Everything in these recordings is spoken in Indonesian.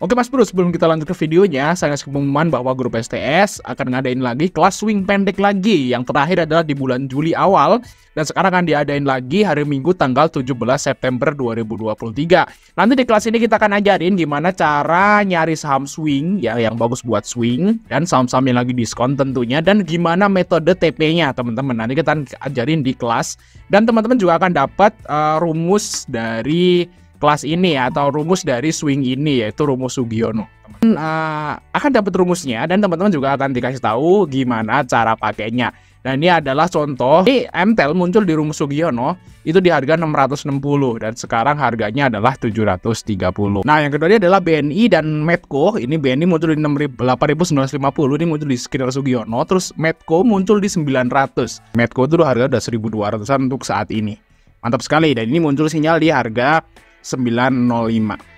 Oke Mas Bro, sebelum kita lanjut ke videonya, saya ngasih pengumuman bahwa grup STS akan ngadain lagi kelas swing pendek lagi. Yang terakhir adalah di bulan Juli awal, dan sekarang akan diadain lagi hari Minggu tanggal 17 September 2023. Nanti di kelas ini kita akan ajarin gimana cara nyari saham swing, ya yang bagus buat swing, dan saham-saham yang lagi diskon tentunya, dan gimana metode TP-nya teman-teman. Nanti kita ajarin di kelas, dan teman-teman juga akan dapat uh, rumus dari kelas ini atau rumus dari swing ini yaitu rumus Sugiono. Uh, akan dapat rumusnya dan teman-teman juga akan dikasih tahu gimana cara pakainya. Dan ini adalah contoh di MTEL muncul di rumus Sugiono itu di harga 660 dan sekarang harganya adalah 730. Nah, yang kedua ini adalah BNI dan Medco. Ini BNI muncul di 8950, ini muncul di sekitar Sugiono, terus Medco muncul di 900. Medco itu harga udah 1200-an untuk saat ini. Mantap sekali dan ini muncul sinyal di harga 905.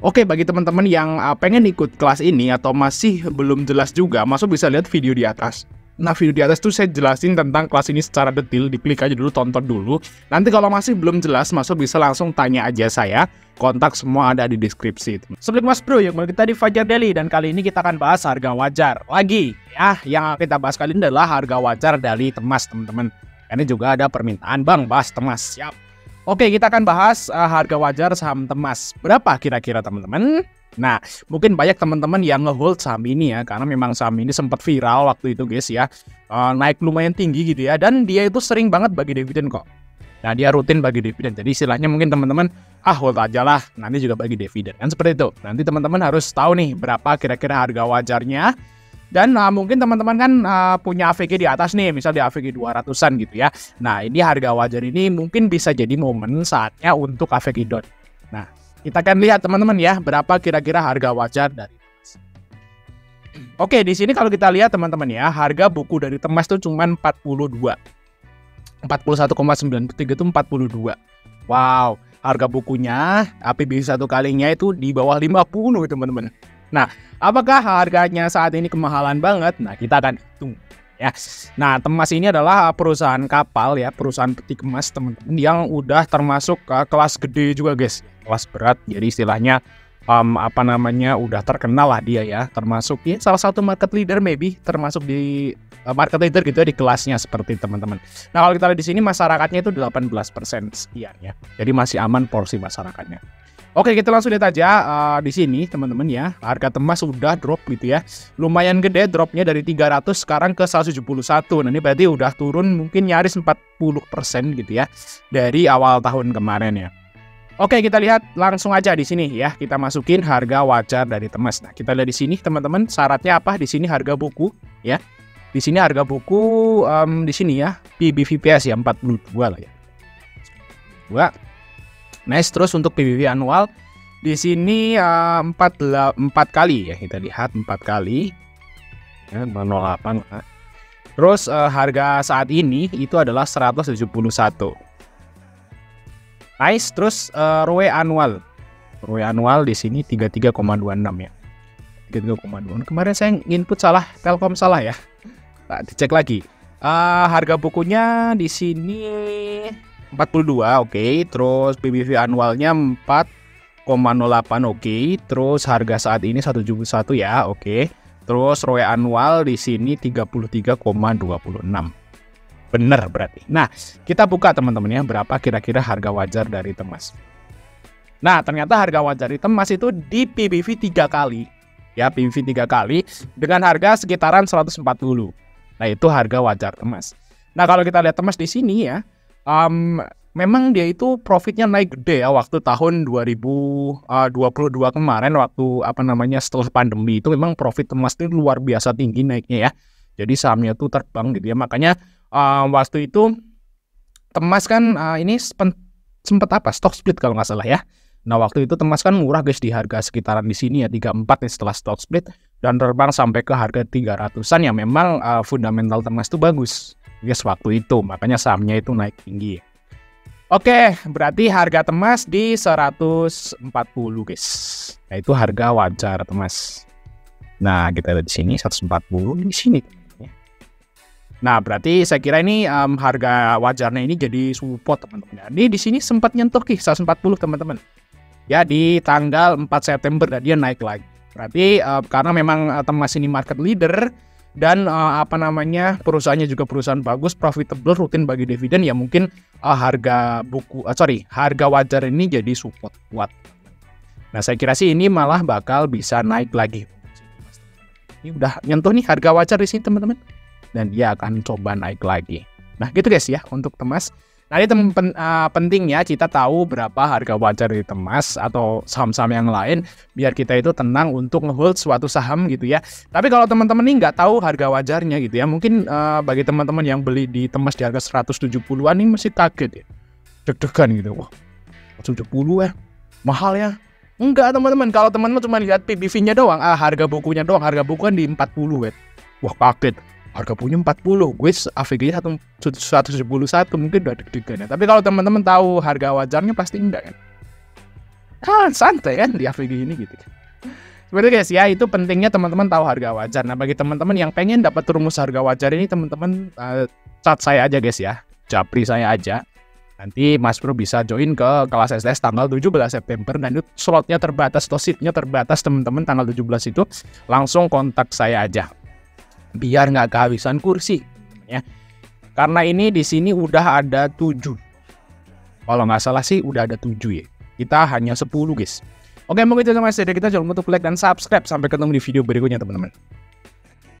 Oke, bagi teman-teman yang uh, pengen ikut kelas ini atau masih belum jelas juga, masuk bisa lihat video di atas. Nah, video di atas tuh saya jelasin tentang kelas ini secara detail, diklik aja dulu, tonton dulu. Nanti kalau masih belum jelas, masuk bisa langsung tanya aja saya. Kontak semua ada di deskripsi. Sebelum Mas Bro, yang kita di Fajar Daily dan kali ini kita akan bahas harga wajar. Lagi, ya, yang kita bahas kali ini adalah harga wajar dari Temas, teman-teman. Ini juga ada permintaan, Bang, bahas Temas. Siap. Oke, kita akan bahas uh, harga wajar saham Temas. Berapa kira-kira teman-teman? Nah, mungkin banyak teman-teman yang ngehold saham ini ya, karena memang saham ini sempat viral waktu itu guys ya, uh, naik lumayan tinggi gitu ya, dan dia itu sering banget bagi dividen kok. Nah, dia rutin bagi dividen. Jadi istilahnya mungkin teman-teman ah hold aja lah, nanti juga bagi dividen. Kan seperti itu. Nanti teman-teman harus tahu nih berapa kira-kira harga wajarnya dan uh, mungkin teman-teman kan uh, punya AVG di atas nih, misal di AVG 200-an gitu ya. Nah, ini harga wajar ini mungkin bisa jadi momen saatnya untuk AVG dot. Nah, kita akan lihat teman-teman ya, berapa kira-kira harga wajar dari Oke, di sini kalau kita lihat teman-teman ya, harga buku dari Temas itu cuma 42. 41,93 itu 42. Wow, harga bukunya APB satu kalinya itu di bawah 50 teman-teman. Nah, apakah harganya saat ini kemahalan banget? Nah, kita akan hitung ya. Nah, Temas ini adalah perusahaan kapal ya, perusahaan peti kemas teman-teman yang udah termasuk uh, kelas gede juga guys, kelas berat. Jadi istilahnya um, apa namanya udah terkenal lah dia ya, termasuk ya salah satu market leader maybe termasuk di uh, market leader gitu ya di kelasnya seperti teman-teman. Nah, kalau kita lihat di sini masyarakatnya itu 18% sekian ya. Jadi masih aman porsi masyarakatnya. Oke, kita langsung lihat aja uh, di sini teman-teman ya. Harga emas sudah drop gitu ya. Lumayan gede dropnya dari 300 sekarang ke 171. Nah, ini berarti udah turun mungkin nyaris 40% gitu ya dari awal tahun kemarin ya. Oke, kita lihat langsung aja di sini ya. Kita masukin harga wajar dari Temas. Nah, kita lihat di sini teman-teman, syaratnya apa? Di sini harga buku ya. Di sini harga buku um, di sini ya, PBVPS ya 42 lah ya. 2 Nice terus untuk PBB anual di sini uh, 4 4 kali ya kita lihat 4 kali ya 08 Terus uh, harga saat ini itu adalah 171. Nice terus uh, ROE anual. ROE anual di sini 33,26 ya. 33,26. Kemarin saya input salah, Telkom salah ya. Nah, dicek lagi. Uh, harga bukunya di sini 42 oke okay. terus PBV annualnya 4,08 oke okay. terus harga saat ini 171 ya oke okay. terus ROE annual di sini 33,26 bener berarti nah kita buka teman-teman ya berapa kira-kira harga wajar dari Temas nah ternyata harga wajar di Temas itu di PBV 3 kali ya PBV 3 kali dengan harga sekitaran 140 nah itu harga wajar Temas nah kalau kita lihat Temas di sini ya um, memang dia itu profitnya naik gede ya waktu tahun 2022 uh, kemarin waktu apa namanya setelah pandemi itu memang profit emas itu luar biasa tinggi naiknya ya. Jadi sahamnya tuh terbang gitu ya. Makanya uh, waktu itu Temas kan uh, ini sempat apa? Stock split kalau nggak salah ya. Nah waktu itu Temas kan murah guys di harga sekitaran di sini ya 34 nih setelah stock split dan terbang sampai ke harga 300-an yang memang uh, fundamental Temas itu bagus guys waktu itu makanya sahamnya itu naik tinggi Oke, berarti harga temas di 140 guys. Nah, itu harga wajar temas. Nah, kita lihat di sini 140 di sini. Nah, berarti saya kira ini um, harga wajarnya ini jadi support teman-teman. Ini di sini sempat nyentuh kisah 140 teman-teman. Ya di tanggal 4 September dan dia naik lagi. Berarti uh, karena memang uh, Temas ini market leader dan uh, apa namanya perusahaannya juga perusahaan bagus, profitable, rutin bagi dividen ya mungkin uh, harga buku, uh, sorry harga wajar ini jadi support kuat. Nah saya kira sih ini malah bakal bisa naik lagi. Ini udah nyentuh nih harga wajar di sini teman-teman dan dia akan coba naik lagi. Nah gitu guys ya untuk Temas. Nah ini temen, pen, uh, penting ya kita tahu berapa harga wajar di Temas atau saham-saham yang lain biar kita itu tenang untuk ngehold suatu saham gitu ya. Tapi kalau teman-teman ini nggak tahu harga wajarnya gitu ya, mungkin uh, bagi teman-teman yang beli di Temas di harga 170-an ini masih kaget ya. Deg-degan gitu. Wah, 70 ya. Mahal ya. Enggak teman-teman, kalau teman-teman cuma lihat PBV-nya doang, ah, harga bukunya doang, harga buku kan di 40 ya. Wah kaget harga punya 40 gue AVG-nya 171 mungkin udah deg-degan ya. Tapi kalau teman-teman tahu harga wajarnya pasti enggak kan? Kan santai kan di AVG ini gitu. Seperti guys ya itu pentingnya teman-teman tahu harga wajar. Nah bagi teman-teman yang pengen dapat rumus harga wajar ini teman-teman uh, chat saya aja guys ya, japri saya aja. Nanti Mas Bro bisa join ke kelas SDS tanggal 17 September. Dan itu slotnya terbatas atau terbatas teman-teman tanggal 17 itu. Langsung kontak saya aja biar nggak kehabisan kursi ya. Karena ini di sini udah ada tujuh. Kalau nggak salah sih udah ada tujuh ya. Kita hanya 10 guys. Oke mungkin itu sama saya kita jangan lupa untuk like dan subscribe. Sampai ketemu di video berikutnya teman-teman